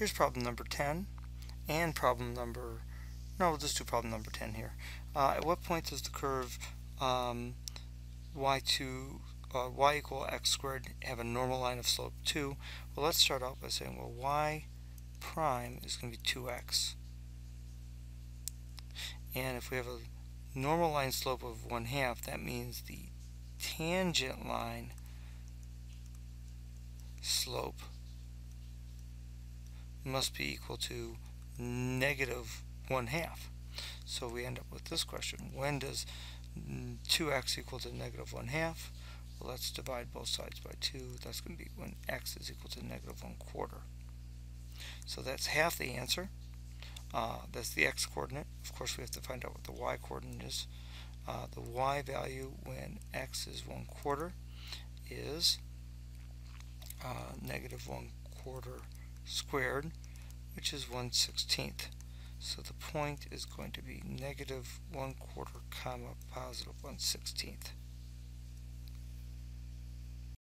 here's problem number 10 and problem number, no, we'll just do problem number 10 here. Uh, at what point does the curve um, y2, uh, y equal x squared have a normal line of slope 2? Well, let's start out by saying, well, y prime is going to be 2x. And if we have a normal line slope of 1 half, that means the tangent line slope must be equal to negative 1 half. So we end up with this question. When does 2x equal to negative 1 half? Well, let's divide both sides by 2. That's going to be when x is equal to negative 1 quarter. So that's half the answer. Uh, that's the x coordinate. Of course, we have to find out what the y coordinate is. Uh, the y value when x is 1 quarter is uh, negative 1 quarter squared, which is 1 16th. So the point is going to be negative 1 quarter comma positive 1 16th.